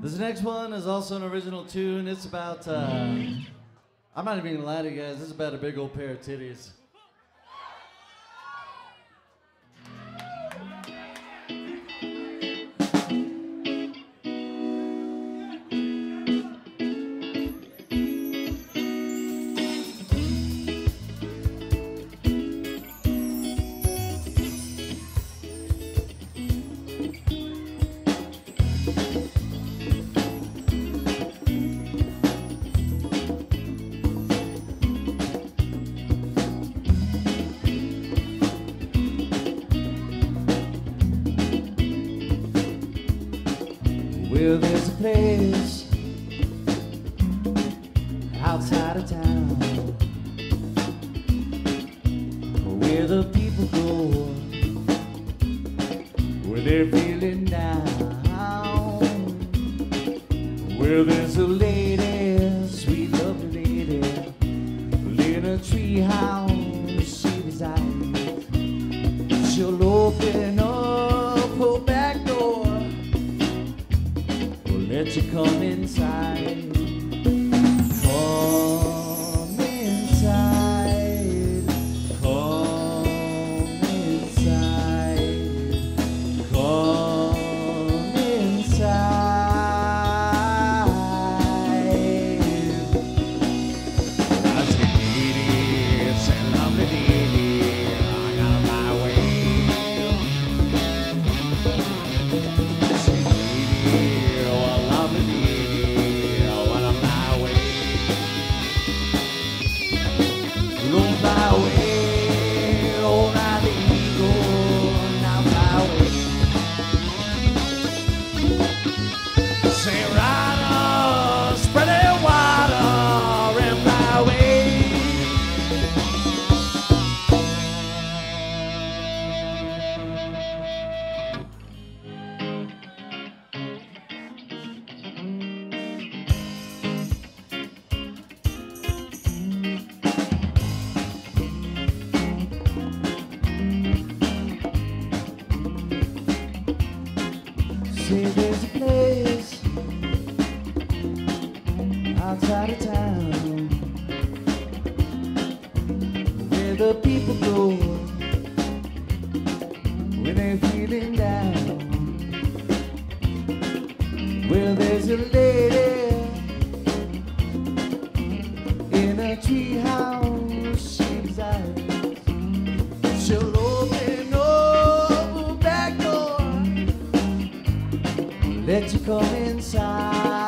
This next one is also an original tune. It's about, uh, I'm not even gonna lie to you guys, this is about a big old pair of titties. Place outside of town where the people go when they're feeling down. Where there's a lady, sweet lovely lady, in a treehouse she There's a place outside of town where the people go when they're feeling down. Well, there's a lady in a treehouse. Let you come inside.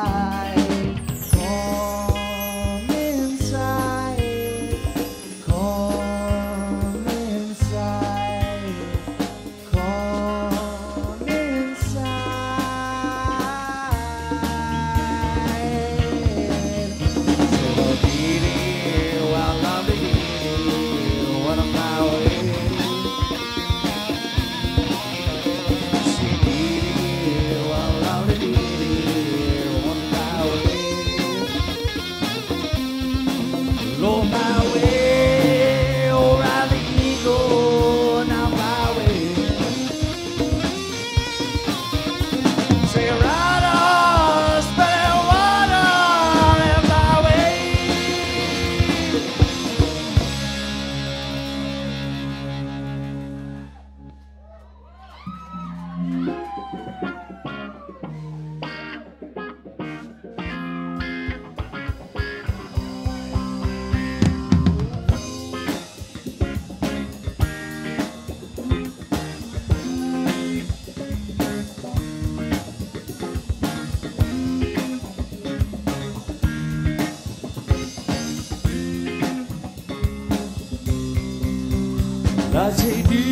Dee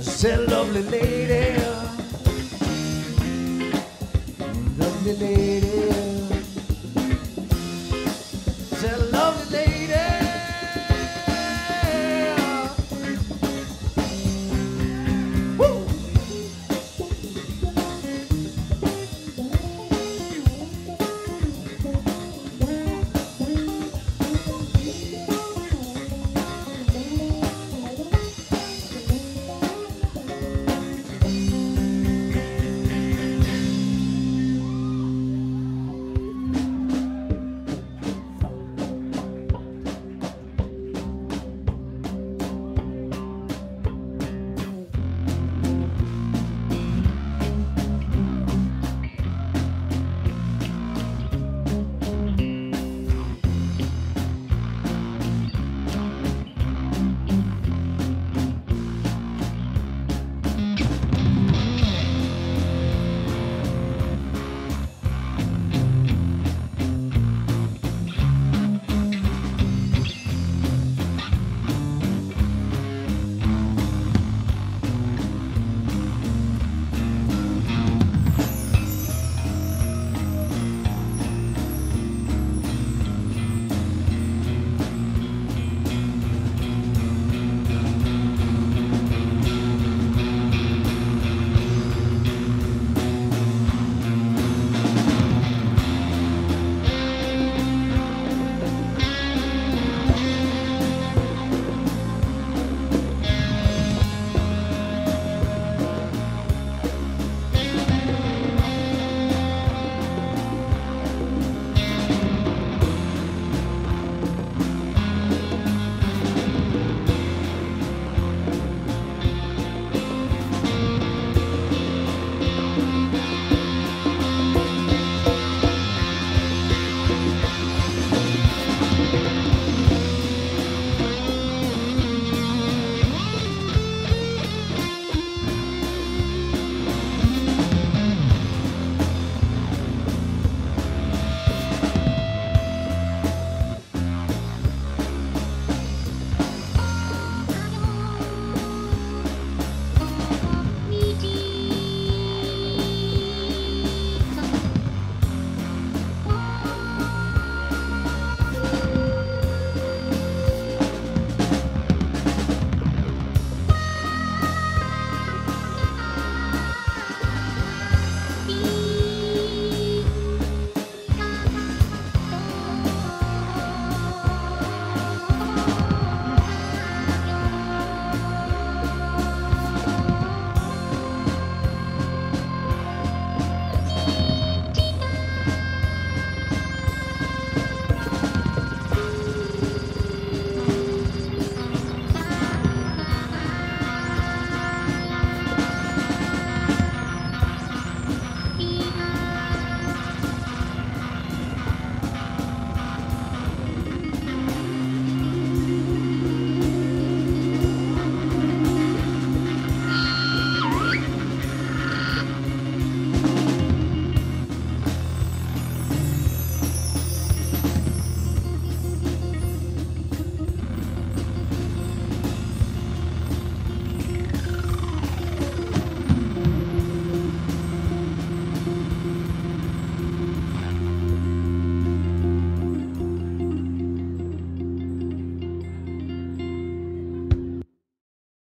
Said lovely lady.